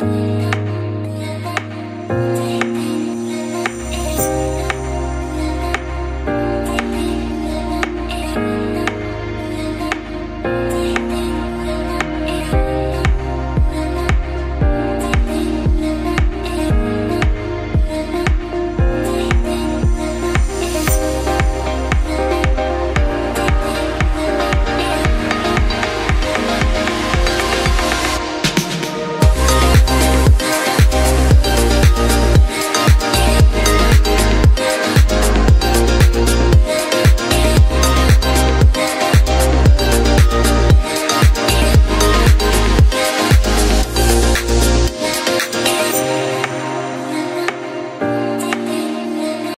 Yeah.